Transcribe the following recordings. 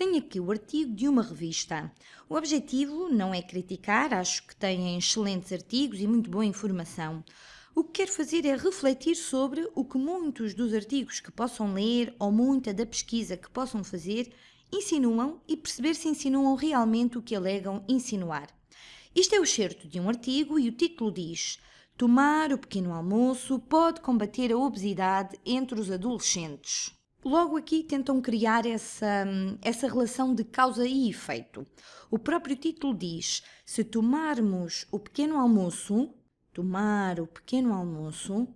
Tenho aqui o artigo de uma revista. O objetivo não é criticar, acho que têm excelentes artigos e muito boa informação. O que quero fazer é refletir sobre o que muitos dos artigos que possam ler ou muita da pesquisa que possam fazer insinuam e perceber se insinuam realmente o que alegam insinuar. Isto é o certo de um artigo e o título diz: Tomar o pequeno almoço pode combater a obesidade entre os adolescentes. Logo aqui tentam criar essa, essa relação de causa e efeito. O próprio título diz: se tomarmos o pequeno almoço, tomar o pequeno almoço,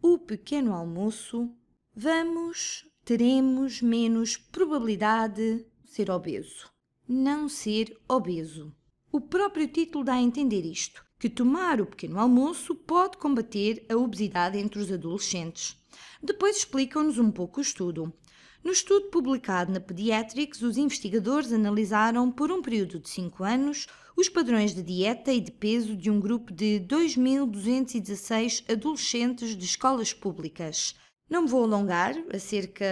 o pequeno almoço, vamos, teremos menos probabilidade de ser obeso. Não ser obeso. O próprio título dá a entender isto: que tomar o pequeno almoço pode combater a obesidade entre os adolescentes. Depois explicam-nos um pouco o estudo. No estudo publicado na Pediatrics, os investigadores analisaram por um período de 5 anos os padrões de dieta e de peso de um grupo de 2.216 adolescentes de escolas públicas. Não me vou alongar acerca.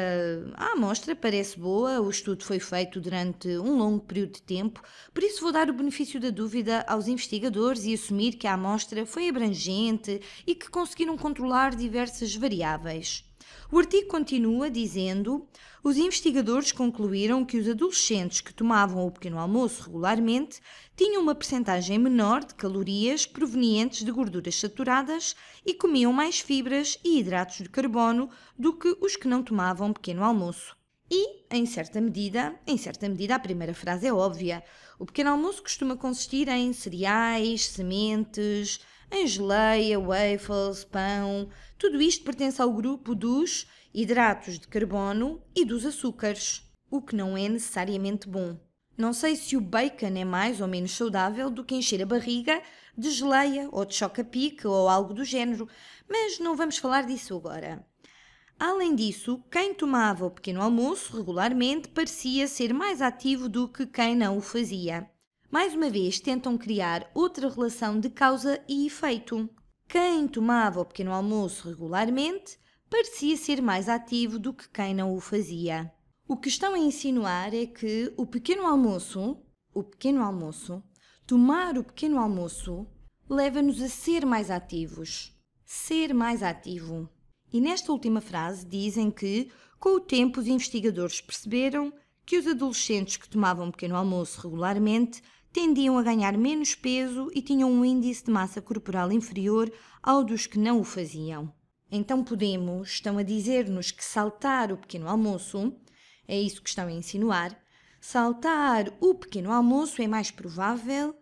A amostra parece boa, o estudo foi feito durante um longo período de tempo, por isso vou dar o benefício da dúvida aos investigadores e assumir que a amostra foi abrangente e que conseguiram controlar diversas variáveis. O artigo continua dizendo: os investigadores concluíram que os adolescentes que tomavam o pequeno almoço regularmente tinham uma percentagem menor de calorias provenientes de gorduras saturadas e comiam mais fibras e hidratos de carbono do que os que não tomavam pequeno almoço. E, em certa medida, em certa medida, a primeira frase é óbvia. O pequeno almoço costuma consistir em cereais, sementes, em geleia, waffles, pão. Tudo isto pertence ao grupo dos hidratos de carbono e dos açúcares, o que não é necessariamente bom. Não sei se o bacon é mais ou menos saudável do que encher a barriga de geleia ou de choca-pique ou algo do género, mas não vamos falar disso agora. Além disso, quem tomava o pequeno almoço regularmente parecia ser mais ativo do que quem não o fazia. Mais uma vez, tentam criar outra relação de causa e efeito. Quem tomava o pequeno almoço regularmente parecia ser mais ativo do que quem não o fazia. O que estão a insinuar é que o pequeno almoço, o pequeno almoço, tomar o pequeno almoço, leva-nos a ser mais ativos. Ser mais ativo. E nesta última frase dizem que, com o tempo, os investigadores perceberam que os adolescentes que tomavam pequeno almoço regularmente tendiam a ganhar menos peso e tinham um índice de massa corporal inferior ao dos que não o faziam. Então podemos, estão a dizer-nos que saltar o pequeno almoço, é isso que estão a insinuar, saltar o pequeno almoço é mais provável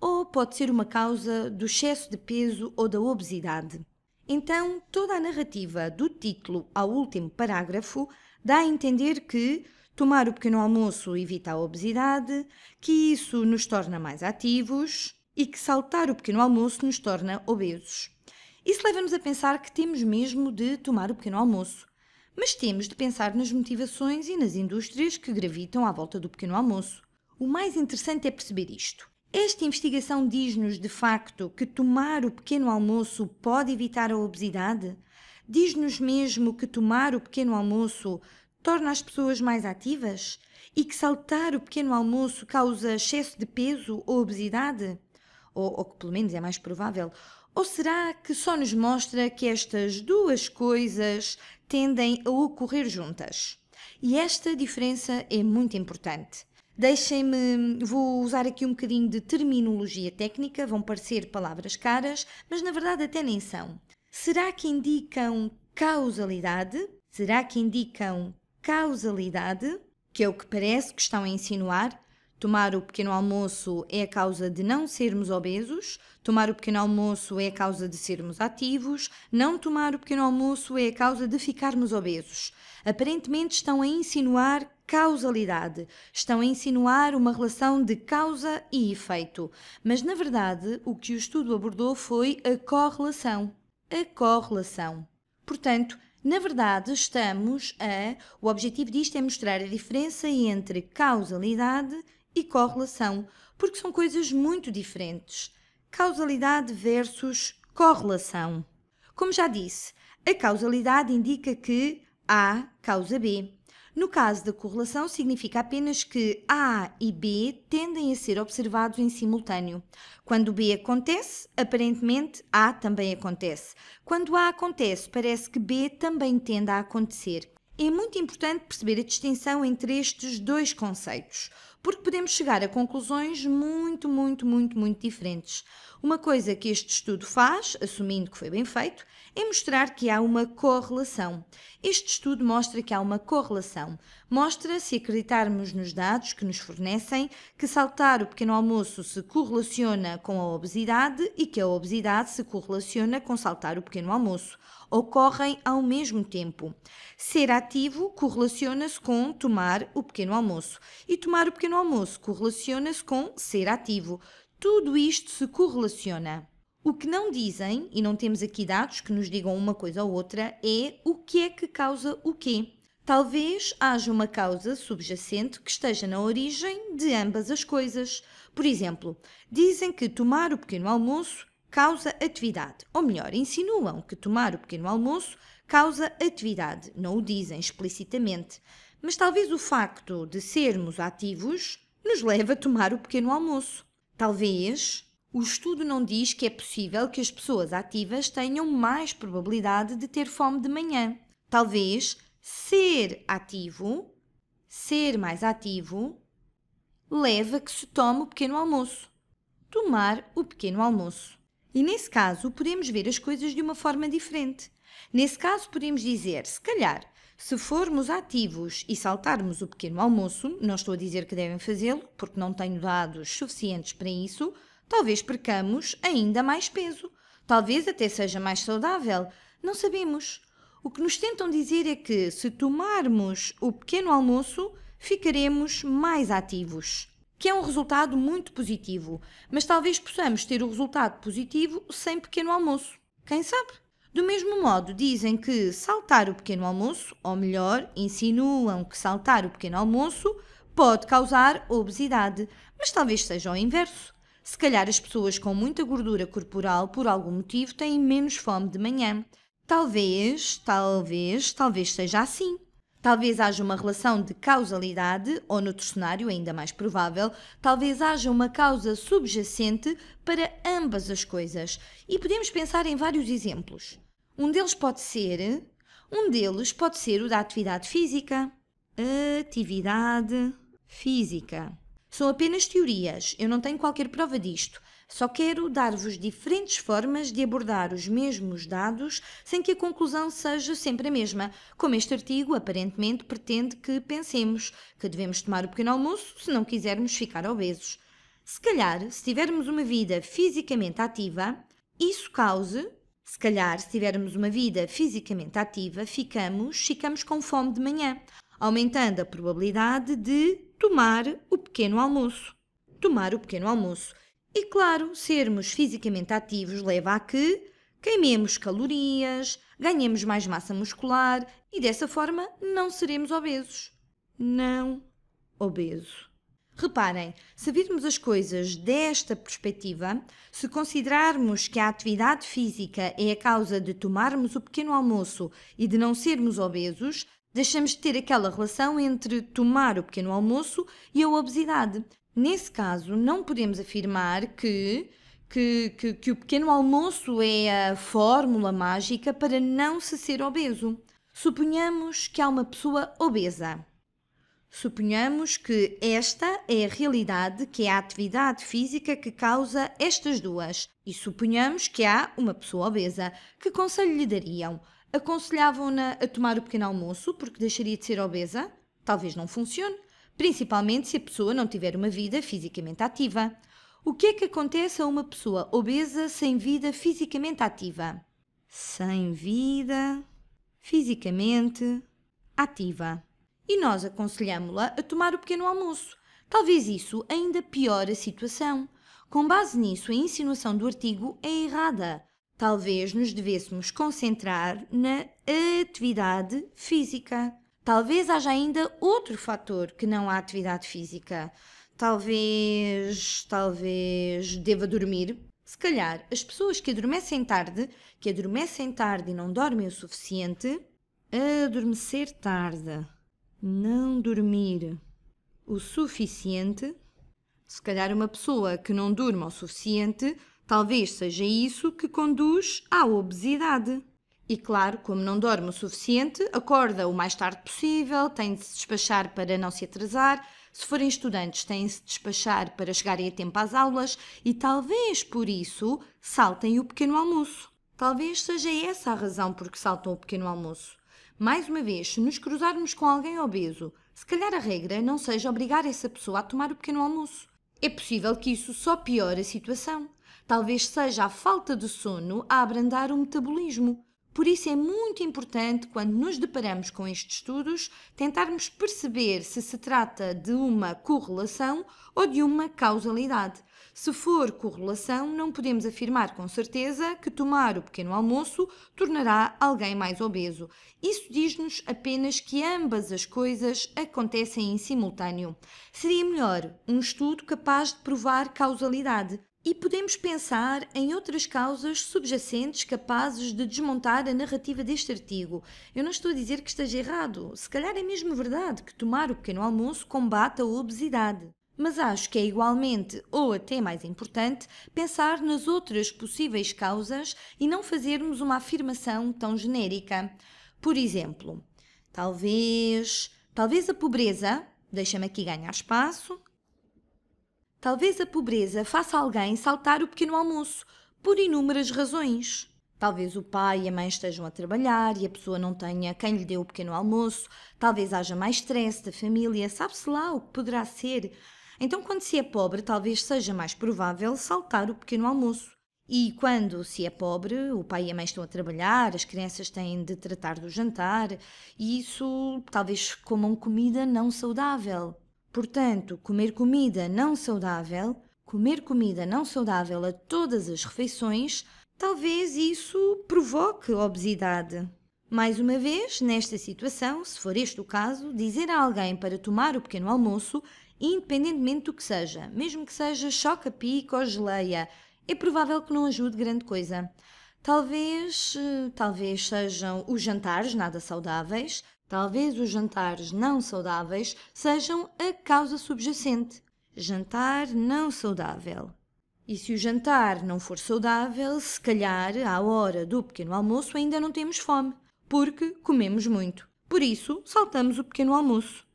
ou pode ser uma causa do excesso de peso ou da obesidade. Então, toda a narrativa do título ao último parágrafo dá a entender que tomar o pequeno almoço evita a obesidade, que isso nos torna mais ativos e que saltar o pequeno almoço nos torna obesos. Isso leva-nos a pensar que temos mesmo de tomar o pequeno almoço, mas temos de pensar nas motivações e nas indústrias que gravitam à volta do pequeno almoço. O mais interessante é perceber isto. Esta investigação diz-nos de facto que tomar o pequeno almoço pode evitar a obesidade? Diz-nos mesmo que tomar o pequeno almoço torna as pessoas mais ativas? E que saltar o pequeno almoço causa excesso de peso ou obesidade? Ou, ou que pelo menos é mais provável. Ou será que só nos mostra que estas duas coisas tendem a ocorrer juntas? E esta diferença é muito importante. Deixem-me, vou usar aqui um bocadinho de terminologia técnica, vão parecer palavras caras, mas na verdade até nem são. Será que indicam causalidade? Será que indicam causalidade, que é o que parece que estão a insinuar. Tomar o pequeno almoço é a causa de não sermos obesos, tomar o pequeno almoço é a causa de sermos ativos, não tomar o pequeno almoço é a causa de ficarmos obesos. Aparentemente estão a insinuar causalidade, estão a insinuar uma relação de causa e efeito, mas na verdade o que o estudo abordou foi a correlação. A correlação. Portanto, na verdade, estamos a. O objetivo disto é mostrar a diferença entre causalidade e correlação, porque são coisas muito diferentes. Causalidade versus correlação. Como já disse, a causalidade indica que A causa B. No caso da correlação, significa apenas que A e B tendem a ser observados em simultâneo. Quando B acontece, aparentemente A também acontece. Quando A acontece, parece que B também tende a acontecer. É muito importante perceber a distinção entre estes dois conceitos, porque podemos chegar a conclusões muito, muito, muito, muito diferentes. Uma coisa que este estudo faz, assumindo que foi bem feito, é mostrar que há uma correlação. Este estudo mostra que há uma correlação. Mostra, se acreditarmos nos dados que nos fornecem, que saltar o pequeno almoço se correlaciona com a obesidade e que a obesidade se correlaciona com saltar o pequeno almoço. Ocorrem ao mesmo tempo. Ser ativo correlaciona-se com tomar o pequeno almoço e tomar o pequeno almoço correlaciona-se com ser ativo. Tudo isto se correlaciona. O que não dizem, e não temos aqui dados que nos digam uma coisa ou outra, é o que é que causa o quê. Talvez haja uma causa subjacente que esteja na origem de ambas as coisas. Por exemplo, dizem que tomar o pequeno almoço causa atividade, ou melhor, insinuam que tomar o pequeno almoço causa atividade, não o dizem explicitamente. Mas talvez o facto de sermos ativos nos leve a tomar o pequeno almoço. Talvez o estudo não diz que é possível que as pessoas ativas tenham mais probabilidade de ter fome de manhã. Talvez ser ativo, ser mais ativo, leve a que se tome o pequeno almoço. Tomar o pequeno almoço. E nesse caso, podemos ver as coisas de uma forma diferente. Nesse caso, podemos dizer, se calhar, se formos ativos e saltarmos o pequeno almoço, não estou a dizer que devem fazê-lo, porque não tenho dados suficientes para isso, talvez percamos ainda mais peso. Talvez até seja mais saudável. Não sabemos. O que nos tentam dizer é que, se tomarmos o pequeno almoço, ficaremos mais ativos. Que é um resultado muito positivo, mas talvez possamos ter o resultado positivo sem pequeno almoço. Quem sabe? Do mesmo modo, dizem que saltar o pequeno almoço, ou melhor, insinuam que saltar o pequeno almoço pode causar obesidade, mas talvez seja o inverso. Se calhar as pessoas com muita gordura corporal, por algum motivo, têm menos fome de manhã. Talvez, talvez, talvez seja assim. Talvez haja uma relação de causalidade, ou noutro cenário, ainda mais provável, talvez haja uma causa subjacente para ambas as coisas. E podemos pensar em vários exemplos. Um deles pode ser, um deles pode ser o da atividade física. Atividade física. São apenas teorias, eu não tenho qualquer prova disto. Só quero dar-vos diferentes formas de abordar os mesmos dados sem que a conclusão seja sempre a mesma, como este artigo aparentemente pretende que pensemos que devemos tomar o pequeno almoço se não quisermos ficar obesos. Se calhar, se tivermos uma vida fisicamente ativa, isso cause se calhar, se tivermos uma vida fisicamente ativa, ficamos, ficamos com fome de manhã, aumentando a probabilidade de tomar o pequeno almoço. Tomar o pequeno almoço. E claro, sermos fisicamente ativos leva a que queimemos calorias, ganhemos mais massa muscular e dessa forma não seremos obesos. Não obeso. Reparem, se virmos as coisas desta perspectiva, se considerarmos que a atividade física é a causa de tomarmos o pequeno almoço e de não sermos obesos, deixamos de ter aquela relação entre tomar o pequeno almoço e a obesidade. Nesse caso, não podemos afirmar que, que, que, que o pequeno almoço é a fórmula mágica para não se ser obeso. Suponhamos que há uma pessoa obesa. Suponhamos que esta é a realidade, que é a atividade física que causa estas duas. E suponhamos que há uma pessoa obesa. Que conselho lhe dariam? Aconselhavam-na a tomar o pequeno almoço porque deixaria de ser obesa? Talvez não funcione, principalmente se a pessoa não tiver uma vida fisicamente ativa. O que é que acontece a uma pessoa obesa sem vida fisicamente ativa? Sem vida fisicamente ativa e nós aconselhámo-la a tomar o pequeno almoço. Talvez isso ainda piore a situação. Com base nisso, a insinuação do artigo é errada. Talvez nos devêssemos concentrar na atividade física. Talvez haja ainda outro fator que não a atividade física. Talvez, talvez deva dormir. Se calhar, as pessoas que adormecem tarde, que adormecem tarde e não dormem o suficiente, adormecer tarde não dormir o suficiente, se calhar uma pessoa que não durma o suficiente, talvez seja isso que conduz à obesidade. E claro, como não dorme o suficiente, acorda o mais tarde possível, tem de se despachar para não se atrasar. Se forem estudantes, têm de se despachar para chegarem a tempo às aulas e talvez por isso saltem o pequeno almoço. Talvez seja essa a razão por que saltam o pequeno almoço. Mais uma vez, se nos cruzarmos com alguém obeso, se calhar a regra não seja obrigar essa pessoa a tomar o pequeno almoço. É possível que isso só piore a situação. Talvez seja a falta de sono a abrandar o metabolismo. Por isso é muito importante, quando nos deparamos com estes estudos, tentarmos perceber se se trata de uma correlação ou de uma causalidade. Se for correlação, não podemos afirmar com certeza que tomar o pequeno almoço tornará alguém mais obeso. Isso diz-nos apenas que ambas as coisas acontecem em simultâneo. Seria melhor um estudo capaz de provar causalidade. E podemos pensar em outras causas subjacentes capazes de desmontar a narrativa deste artigo. Eu não estou a dizer que esteja errado. Se calhar é mesmo verdade que tomar o pequeno almoço combate a obesidade. Mas acho que é igualmente, ou até mais importante, pensar nas outras possíveis causas e não fazermos uma afirmação tão genérica. Por exemplo, talvez. Talvez a pobreza. Deixa-me aqui ganhar espaço. Talvez a pobreza faça alguém saltar o pequeno almoço, por inúmeras razões. Talvez o pai e a mãe estejam a trabalhar e a pessoa não tenha quem lhe dê o pequeno almoço. Talvez haja mais stress da família, sabe-se lá o que poderá ser. Então, quando se é pobre, talvez seja mais provável saltar o pequeno almoço. E quando se é pobre, o pai e a mãe estão a trabalhar, as crianças têm de tratar do jantar, e isso talvez comam comida não saudável. Portanto, comer comida não saudável, comer comida não saudável a todas as refeições, talvez isso provoque obesidade. Mais uma vez, nesta situação, se for este o caso, dizer a alguém para tomar o pequeno almoço, independentemente do que seja, mesmo que seja choca-pico ou geleia, é provável que não ajude grande coisa. Talvez, eh, talvez sejam os jantares nada saudáveis, Talvez os jantares não saudáveis sejam a causa subjacente. Jantar não saudável. E se o jantar não for saudável, se calhar à hora do pequeno almoço ainda não temos fome, porque comemos muito. Por isso, saltamos o pequeno almoço.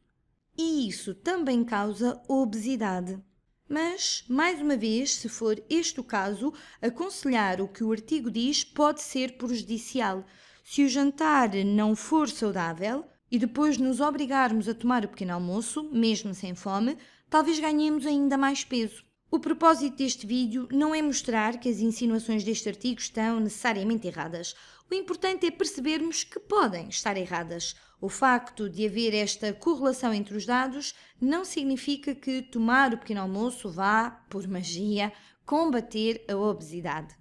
E isso também causa obesidade. Mas, mais uma vez, se for este o caso, aconselhar o que o artigo diz pode ser prejudicial, se o jantar não for saudável e depois nos obrigarmos a tomar o pequeno almoço, mesmo sem fome, talvez ganhemos ainda mais peso. O propósito deste vídeo não é mostrar que as insinuações deste artigo estão necessariamente erradas. O importante é percebermos que podem estar erradas. O facto de haver esta correlação entre os dados não significa que tomar o pequeno almoço vá, por magia, combater a obesidade.